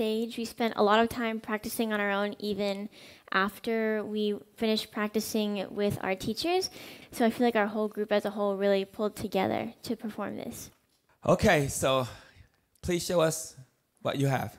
stage. We spent a lot of time practicing on our own, even after we finished practicing with our teachers. So I feel like our whole group as a whole really pulled together to perform this. Okay, so please show us what you have.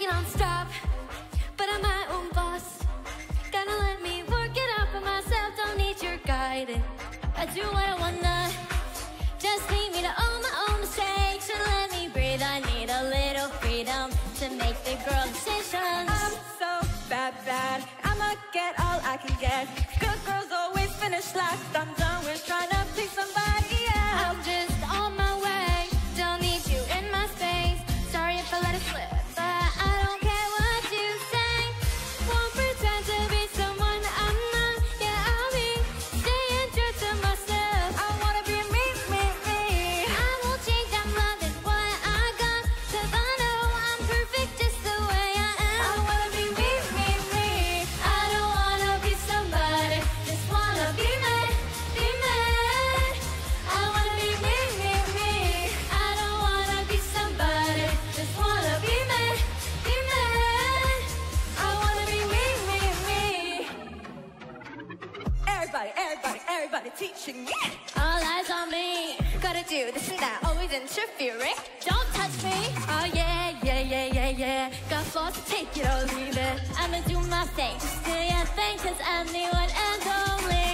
You're nagging non-stop, but I'm my own boss. Gotta let me work it out for myself, don't need your guidance. I do what I wanna, just leave me to own my own mistakes and let me breathe. I need a little freedom to make the girl decisions. I'm so bad, bad. I'ma get all I can get. Good girls always finish last. I'm done Everybody, everybody, everybody teaching me. All eyes on me. Gotta do this and that, always interfering. Don't touch me. Oh yeah, yeah, yeah, yeah, yeah. Got flaws to take it or leave it. I'ma do my thing, just do your thing, cause I'm the one and only.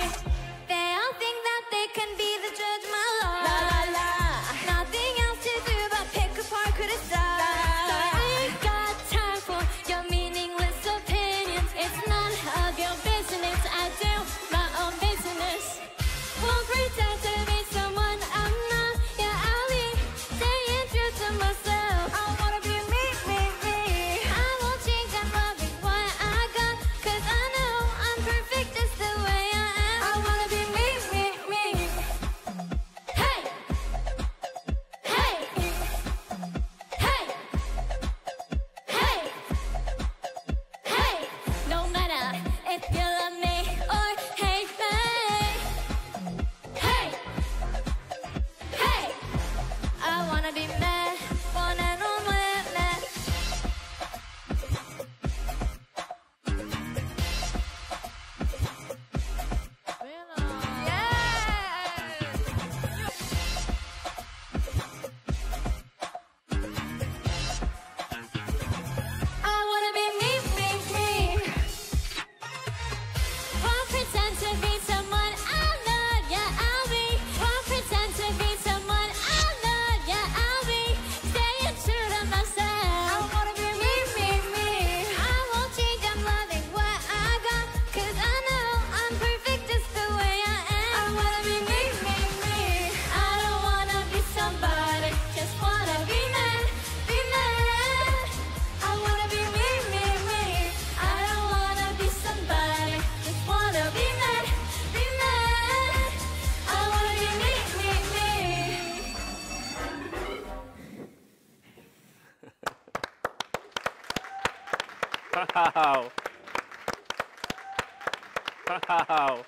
Wow. Wow.